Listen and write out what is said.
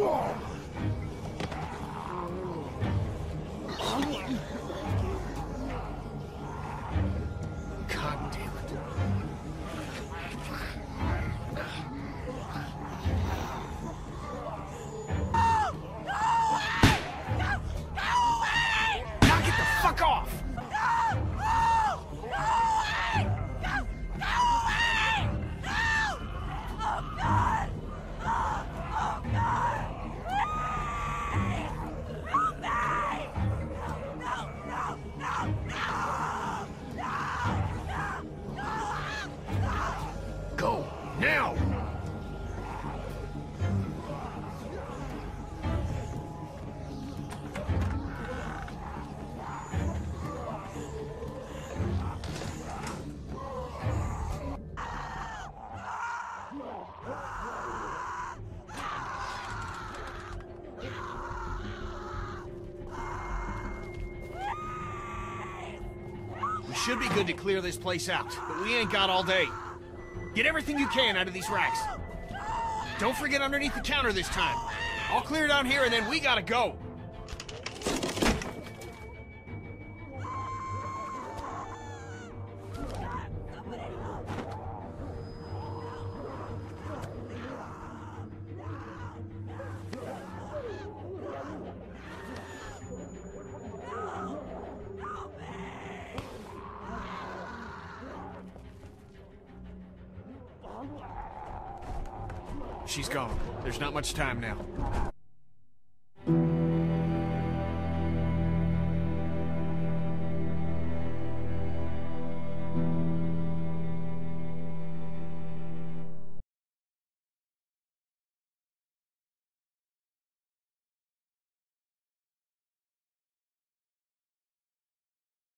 storm. Now! We should be good to clear this place out, but we ain't got all day. Get everything you can out of these racks. Don't forget underneath the counter this time. I'll clear down here and then we gotta go. She's gone. There's not much time now.